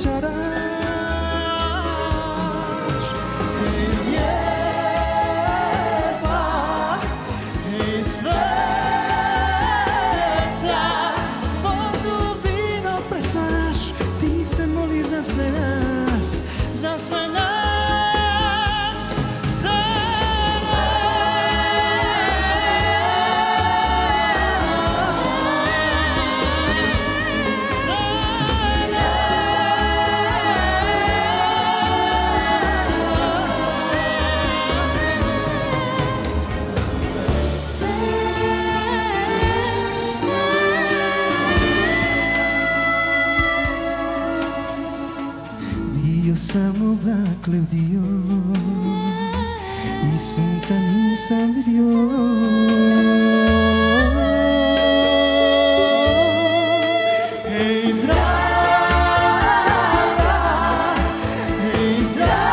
przećerasz Hej nieba, hej sveta vino pretmaraš, ti se moliš za sve. samo bakle vdio I sunca nisam vidio Hej draga, hej draga